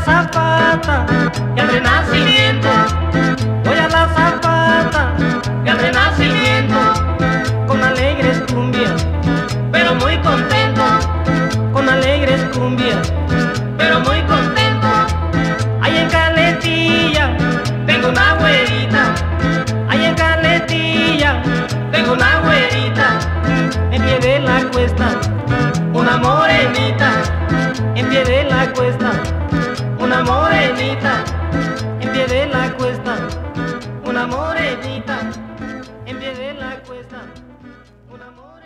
zapata y al renacimiento. Voy a la zapata y al renacimiento. Con alegres cumbias, pero muy contento. Con alegres cumbias, pero muy contento. Cuesta, una morenita.